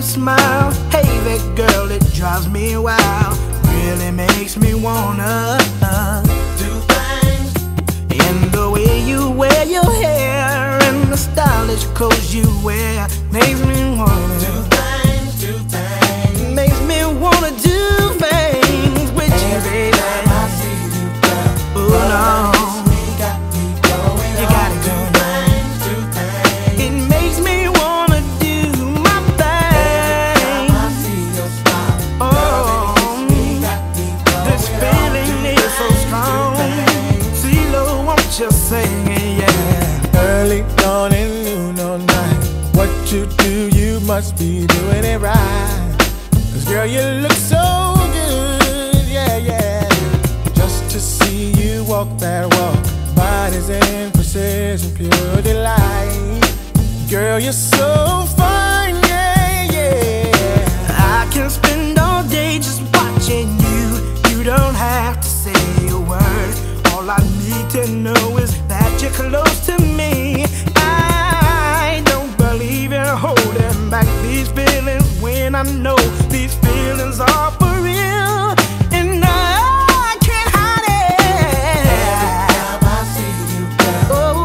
pretty smile, hey, that girl, it drives me wild. Really makes me wanna. Uh, Do things In the way you wear your hair And the stylish clothes you wear makes me wanna do Early dawn and noon or night. What you do, you must be doing it right. Cause girl, you look so good, yeah, yeah. Just to see you walk that walk, body's in precision, pure delight. Girl, you're so fine, you're close to me. I don't believe in holding back these feelings when I know these feelings are for real. And I can't hide it. Every time I see you, oh,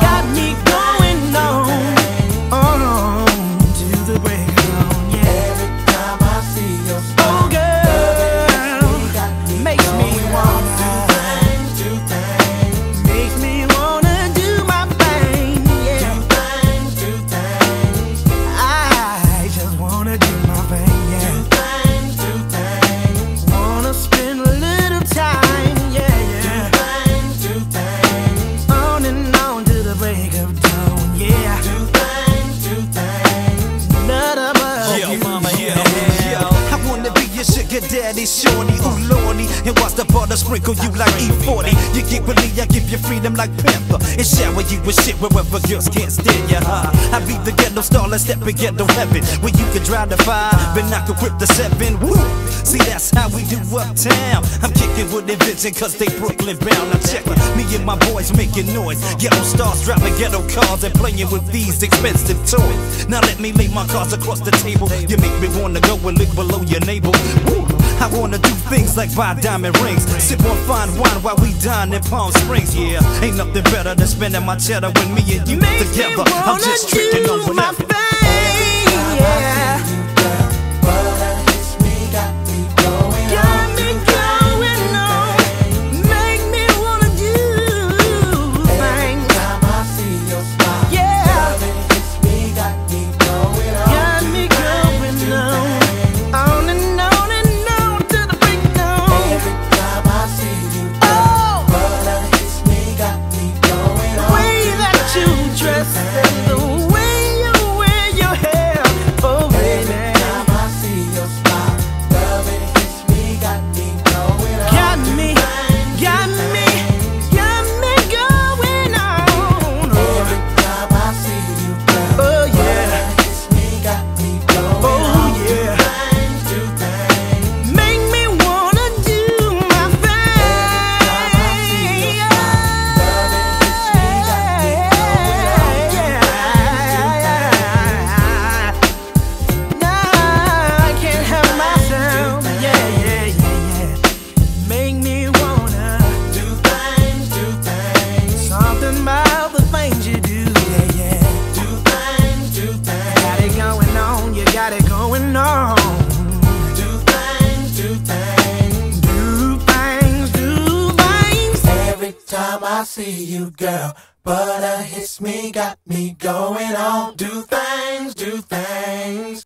got me going on. To the. Every time I see your smile, oh, girl, makes me wanna do daddy, shorty, ooh lordy, and watch the butter sprinkle you like E40. You get with I give you freedom like Panther, and shower you with shit wherever girls can't stand you. Huh? I be the ghetto star, let's step in ghetto heaven, where you can drive the five, but I can whip the seven. Woo! See, that's how we do uptown. I'm kicking with Invention, cause they Brooklyn bound. Now check me and my boys making noise. Ghetto stars driving ghetto cars and playing with these expensive toys. Now let me lay my cards across the table. You make me wanna go and look below your navel. I wanna do things like buy diamond rings, sip on fine wine while we dine in Palm Springs. Yeah, ain't nothing better than spending my cheddar when me and you Makes together. I'm just tricking on whatever. Time I see you, girl. Butter hits me, got me going on. Do things, do things.